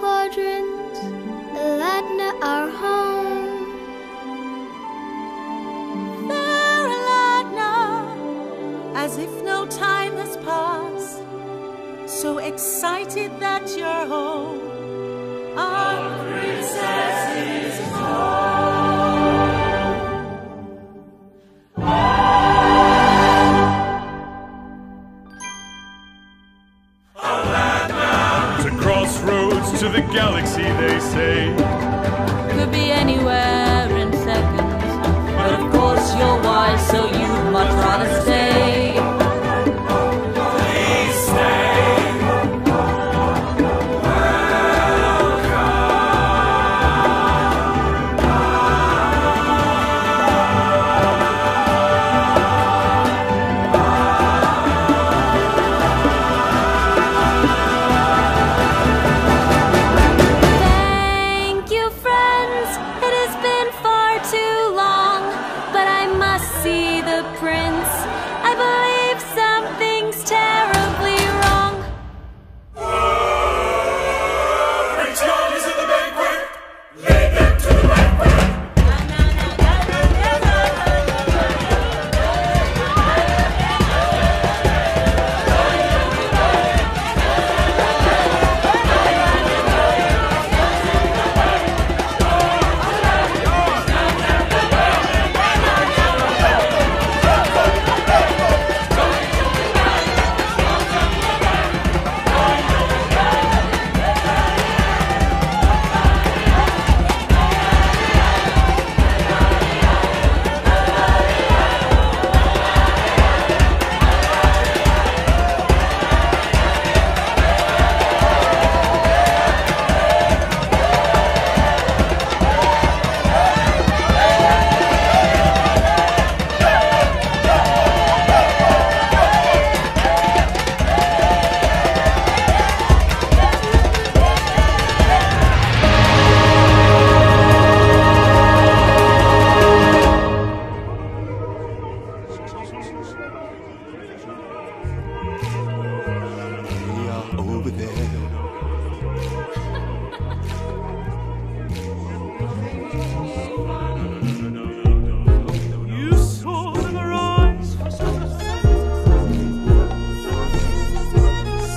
quadrant that our home. Fair Aladna, as if no time has passed, so excited that you're home. Our to the galaxy, they say. Could be anywhere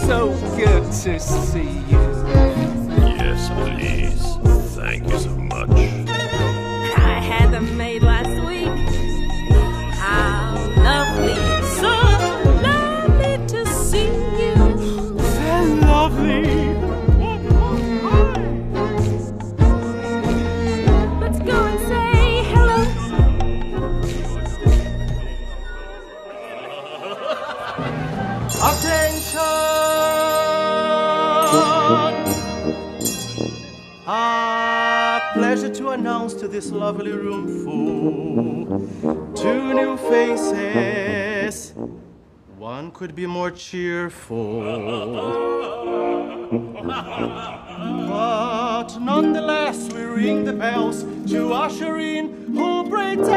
So good to see you. Yes, please. Thank you so much. I had them made last to this lovely room full two new faces. One could be more cheerful. But nonetheless, we ring the bells to usher in who pretend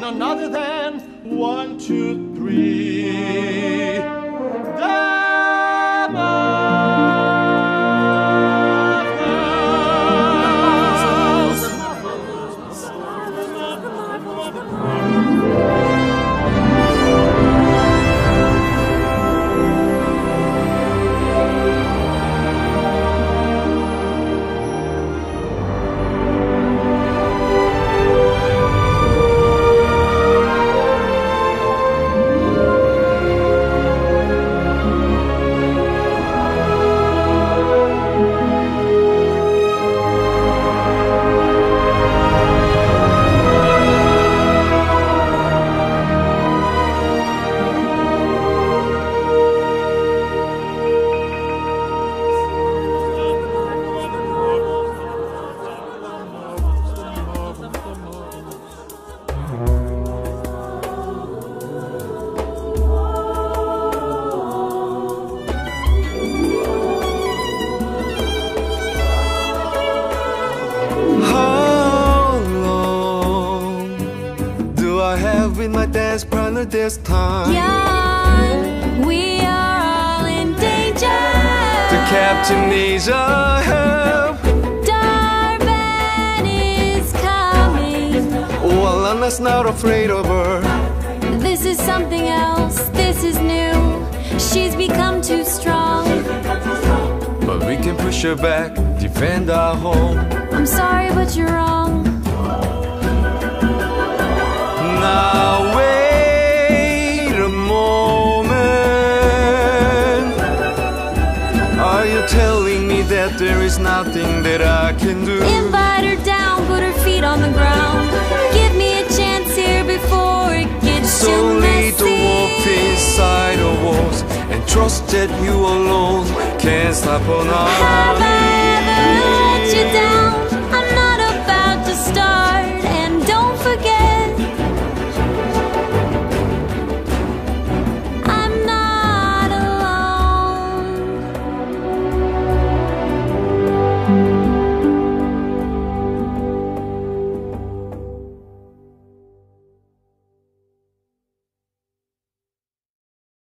none other than one, two, three. Dance partner this time? Yan, we are all in danger. The captain needs our help. Dar-Benn is coming. Well, I'm not afraid of her. This is something else. This is new. She's become too strong. But we can push her back, defend our home. I'm sorry, but you're wrong. Nothing that I can do? Invite her down, put her feet on the ground. Give me a chance here before it gets So too lead the messy. wolf inside the walls and trust that you alone can stop an Have army.